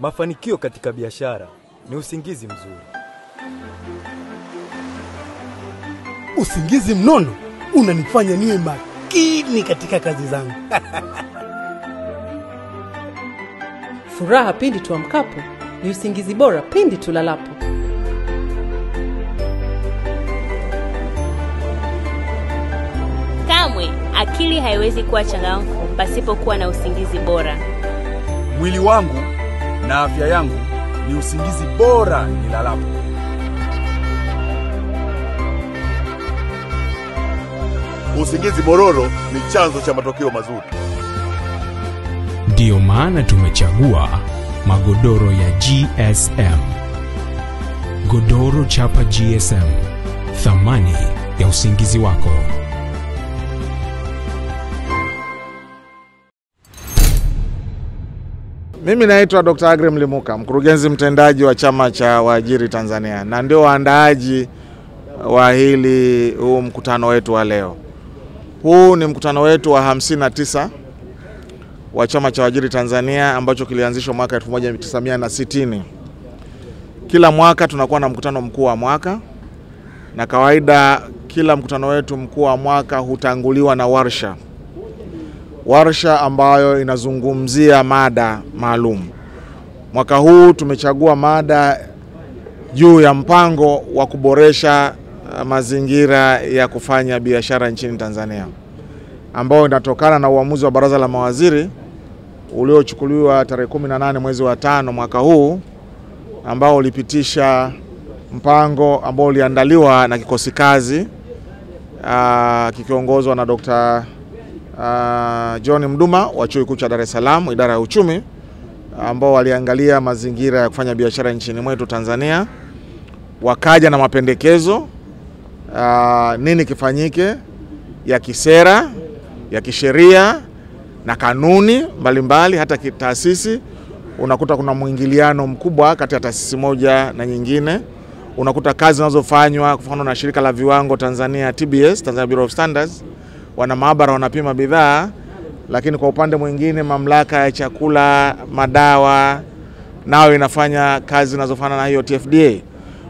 Mafanikio katika biashara ni usingizi mzuri. Usingizi mnono unanifanya niwe makini katika kazi zangu. Furaha pindi tuamkapo ni usingizi bora pindi tulalapo. Kamwe akili haiwezi kuwa changamfu pasipokuwa na usingizi bora. Mwili wangu na afya yangu ni usingizi bora nilalapo. Usingizi mororo ni chanzo cha matokeo mazuri. Ndiyo maana tumechagua magodoro ya GSM. Godoro chapa GSM, thamani ya usingizi wako. Mimi naitwa Dr. Agre Mlimuka, mkurugenzi mtendaji wa chama cha waajiri Tanzania, na ndio waandaaji wa hili huu mkutano wetu wa leo. Huu ni mkutano wetu wa 59 wa chama cha waajiri Tanzania ambacho kilianzishwa mwaka 1960. Kila mwaka tunakuwa na mkutano mkuu wa mwaka, na kawaida kila mkutano wetu mkuu wa mwaka hutanguliwa na warsha warsha ambayo inazungumzia mada maalum. Mwaka huu tumechagua mada juu ya mpango wa kuboresha uh, mazingira ya kufanya biashara nchini Tanzania, ambao inatokana na uamuzi wa Baraza la Mawaziri uliochukuliwa tarehe 18 mwezi wa tano mwaka huu, ambao ulipitisha mpango ambao uliandaliwa na kikosi kazi uh, kikiongozwa na Dr. Uh, John Mduma wa Chuo Kikuu cha Dar es Salaam, idara ya uchumi, ambao waliangalia mazingira ya kufanya biashara nchini mwetu Tanzania, wakaja na mapendekezo uh, nini kifanyike ya kisera, ya kisheria na kanuni mbalimbali mbali, hata kitaasisi. Unakuta kuna mwingiliano mkubwa kati ya taasisi moja na nyingine. Unakuta kazi zinazofanywa kwa mfano na shirika la viwango Tanzania TBS, Tanzania Bureau of Standards wana maabara wanapima bidhaa, lakini kwa upande mwingine mamlaka ya chakula, madawa nayo inafanya kazi zinazofana na hiyo TFDA.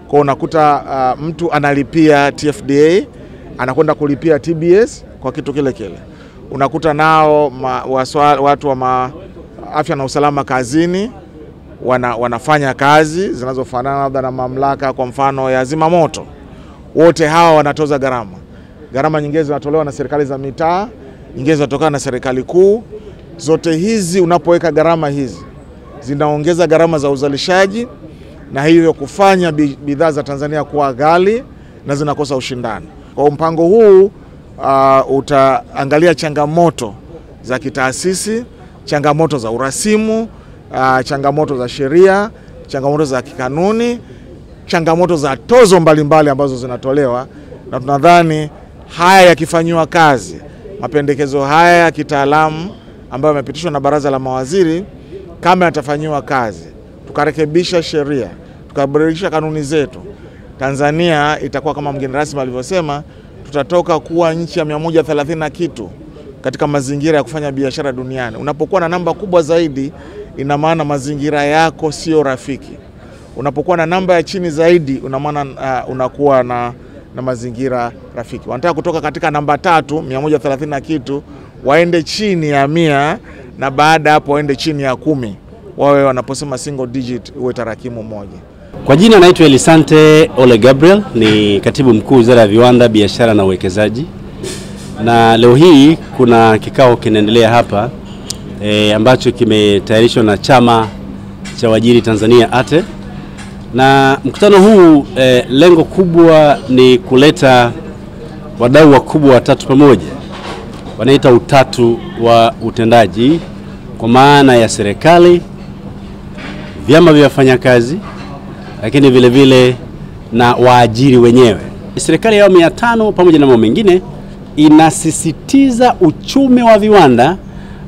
Kwa unakuta uh, mtu analipia TFDA anakwenda kulipia TBS kwa kitu kile kile. Unakuta nao ma, waswa, watu wa ma, afya na usalama kazini wana, wanafanya kazi zinazofanana labda na mamlaka kwa mfano ya zimamoto, wote hawa wanatoza gharama gharama nyingine zinatolewa na serikali za mitaa, nyingine zinatokana na serikali kuu. Zote hizi unapoweka gharama hizi zinaongeza gharama za uzalishaji na hivyo kufanya bidhaa za Tanzania kuwa ghali na zinakosa ushindani. Kwa mpango huu uh, utaangalia changamoto za kitaasisi, changamoto za urasimu, uh, changamoto za sheria, changamoto za kikanuni, changamoto za tozo mbalimbali mbali ambazo zinatolewa na tunadhani haya yakifanyiwa kazi, mapendekezo haya ya kitaalamu ambayo yamepitishwa na baraza la mawaziri, kama yatafanyiwa kazi, tukarekebisha sheria, tukaboresha kanuni zetu, Tanzania itakuwa kama mgeni rasmi alivyosema, tutatoka kuwa nchi ya 130 na kitu katika mazingira ya kufanya biashara duniani. Unapokuwa na namba kubwa zaidi, ina maana mazingira yako sio rafiki. Unapokuwa na namba ya chini zaidi, una maana uh, unakuwa na na mazingira rafiki. Wanataka kutoka katika namba tatu 130 na kitu waende chini ya mia na baada hapo waende chini ya kumi, wawe wanaposema single digit uwe tarakimu moja. Kwa jina naitwa Elisante Ole Gabriel, ni katibu mkuu wizara ya viwanda, biashara na uwekezaji, na leo hii kuna kikao kinaendelea hapa e, ambacho kimetayarishwa na chama cha wajiri Tanzania ATE na mkutano huu eh, lengo kubwa ni kuleta wadau wakubwa watatu pamoja, wanaita utatu wa utendaji, kwa maana ya serikali, vyama vya wafanyakazi, lakini vile vile na waajiri wenyewe. Serikali ya awamu ya tano pamoja na mambo mengine inasisitiza uchumi wa viwanda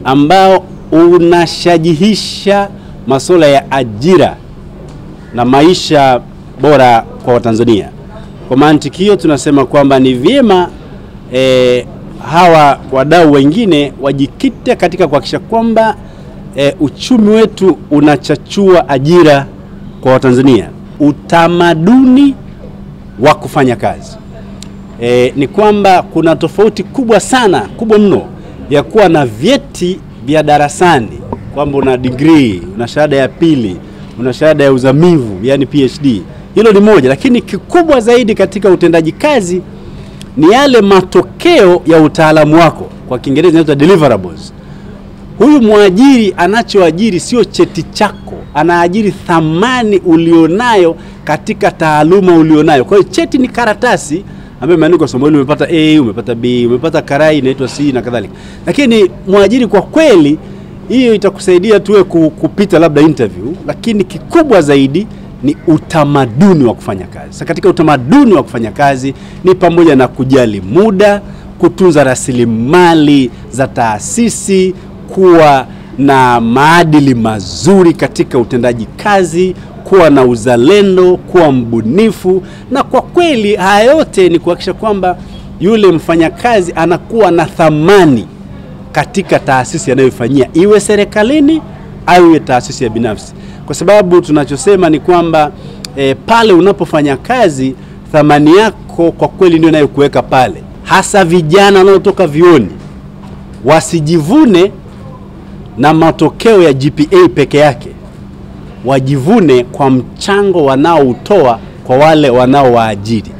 ambao unashajihisha masuala ya ajira na maisha bora kwa Watanzania. Kwa mantiki hiyo tunasema kwamba ni vyema e, hawa wadau wengine wajikite katika kuhakikisha kwamba e, uchumi wetu unachachua ajira kwa Watanzania, utamaduni wa kufanya kazi. E, ni kwamba kuna tofauti kubwa sana, kubwa mno ya kuwa na vyeti vya darasani kwamba una degree, una shahada ya pili, una shahada ya uzamivu, yani PhD. Hilo ni moja, lakini kikubwa zaidi katika utendaji kazi ni yale matokeo ya utaalamu wako, kwa Kiingereza inaitwa deliverables. Huyu mwajiri anachoajiri sio cheti chako, anaajiri thamani ulionayo katika taaluma ulionayo. Kwa hiyo cheti ni karatasi ambayo imeandikwa somo hili, umepata A, umepata B, umepata karai inaitwa C na kadhalika. Lakini mwajiri kwa kweli, hiyo itakusaidia tuwe kupita labda interview, lakini kikubwa zaidi ni utamaduni wa kufanya kazi. Sasa katika utamaduni wa kufanya kazi ni pamoja na kujali muda, kutunza rasilimali za taasisi, kuwa na maadili mazuri katika utendaji kazi, kuwa na uzalendo, kuwa mbunifu, na kwa kweli haya yote ni kuhakikisha kwamba yule mfanyakazi anakuwa na thamani katika taasisi yanayofanyia iwe serikalini au iwe taasisi ya binafsi, kwa sababu tunachosema ni kwamba e, pale unapofanya kazi thamani yako kwa kweli ndio inayokuweka pale, hasa vijana wanaotoka vioni wasijivune na matokeo ya GPA peke yake, wajivune kwa mchango wanaoutoa kwa wale wanaowaajiri.